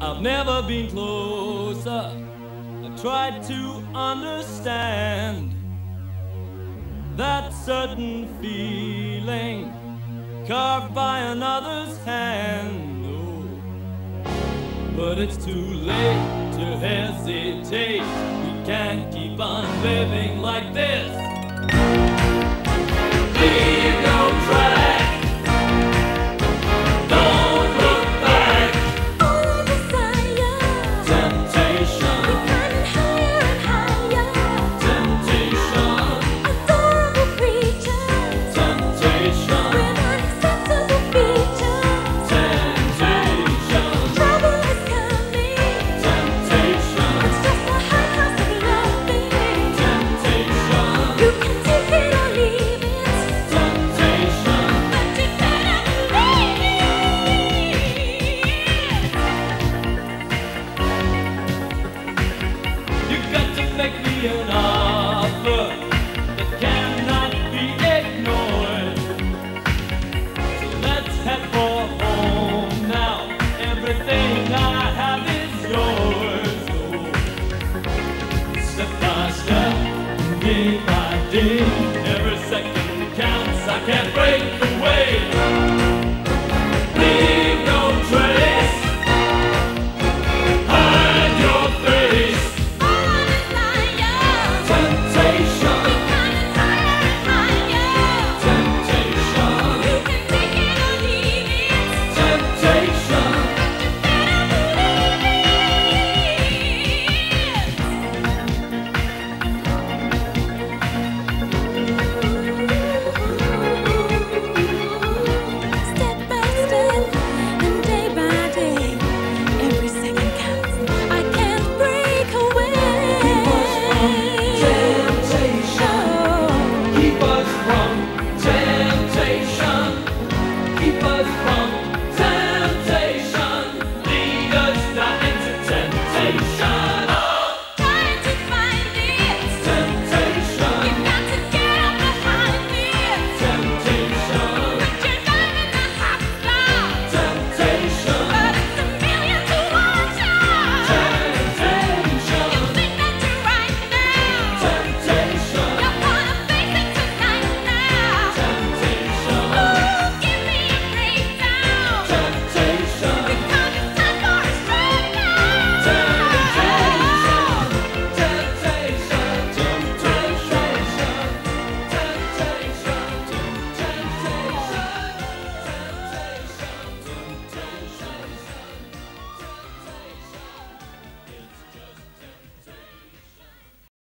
I've never been closer. I tried to understand that certain feeling carved by another's hand. Oh, but it's too late to hesitate. We can't keep on living like this. day by day, every second. Whoa.